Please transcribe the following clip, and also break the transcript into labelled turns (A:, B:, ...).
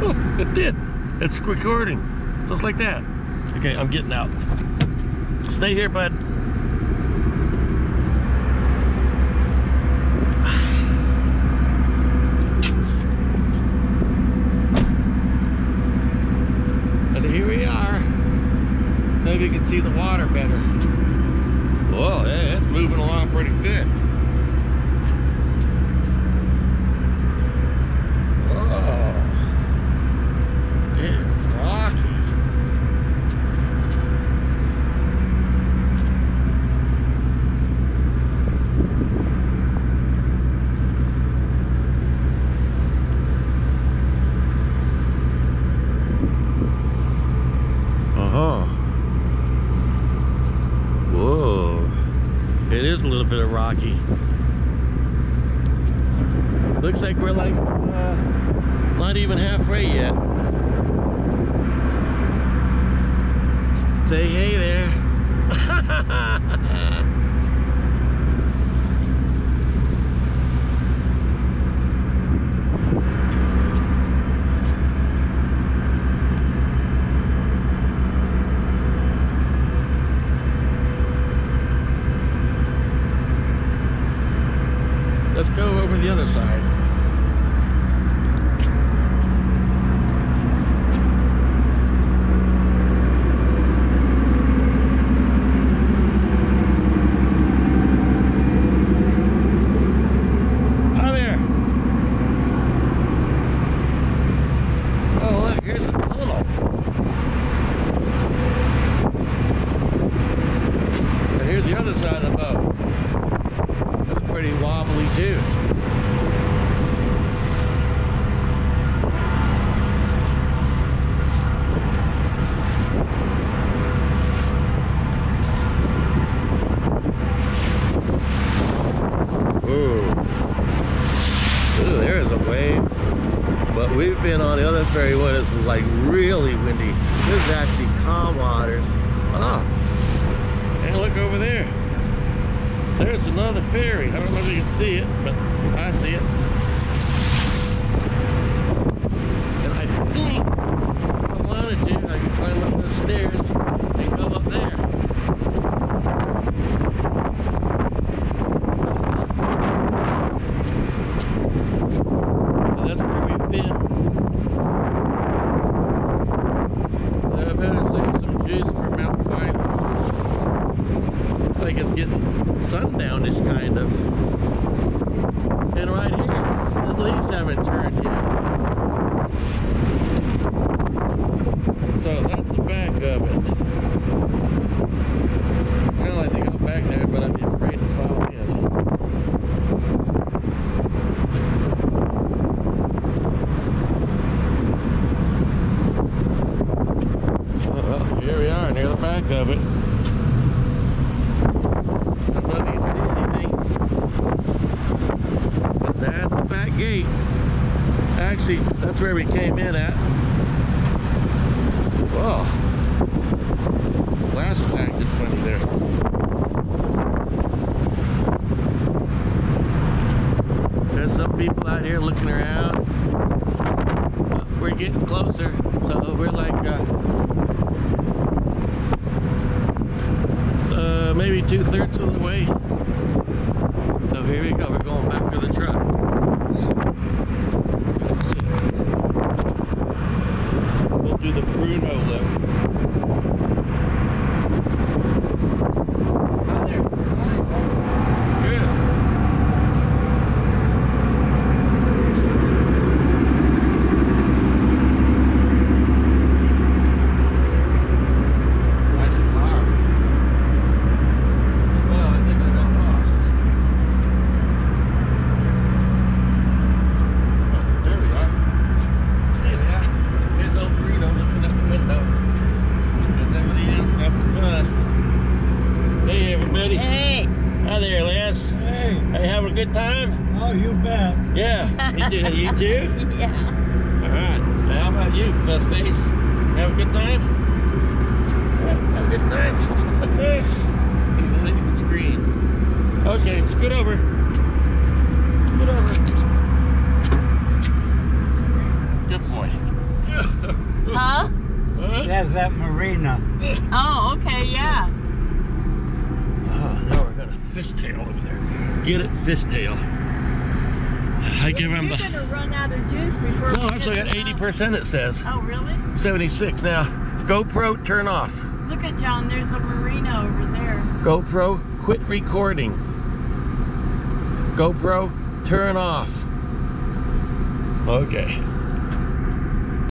A: It did. It's recording. Just like that. Okay, I'm getting out. Stay here, bud. And here we are. Maybe you can see the water better. Whoa, yeah, it's moving along pretty good. Whoa. It is rocky. Uh-huh. Whoa. It a little bit of rocky. Looks like we're like uh, not even halfway yet. Say hey there. Let's go over the other side. Hi there. Oh, look, here's a tunnel. And here's the other side of the boat. That's wobbly too. Ooh. Ooh, there's a wave. But we've been on the other ferry when it's like really windy. This is actually calm waters. Ah. And look over there. There's another ferry. I don't know if you can see it, but I see it. And I think I wanted to, I could climb up the stairs and go up there. And that's where we've been. I better save some juice for Mount Philo. Looks like it's getting sundownish kind of. And right here, the leaves haven't turned yet. So that's the back of it. Kind of like to go back there, but I'd be afraid to fall in. Well, here we are near the back of it. I don't know if you can see anything. But that's gate. Actually, that's where we came in at. Whoa. Glasses acted funny there. There's some people out here looking around. We're getting closer, so we're like uh, uh, maybe two thirds of the way. So here we go. We're going back to the truck. We'll do the Bruno loop. Hi there. Good. Nice car. Well, I think I got lost. Oh, there we are. There we are. Here's old Bruno looking out the window. There's everybody else having fun. Hey, everybody.
B: Hey,
A: Hi there, Les.
C: Hey,
A: Are you having a good time?
C: oh, you bet.
A: Yeah. You, do, you too?
B: yeah.
A: All right. Now, how about you, Fuzz Face? Have a good time? Yeah, have a good time. Okay. He's leaving the screen. Okay, scoot over. Scoot over. Good boy.
B: has that marina.
C: Oh, okay, yeah.
A: Oh, now we're gonna fishtail over there. Get it, fishtail. I give him
C: You're
A: the.
C: gonna run out of juice before.
A: No,
C: we
A: I got 80%. Uh, it says
C: Oh, really?
A: 76 now. GoPro, turn off.
C: Look at John. There's a marina over there.
A: GoPro, quit recording. GoPro, turn off. Okay.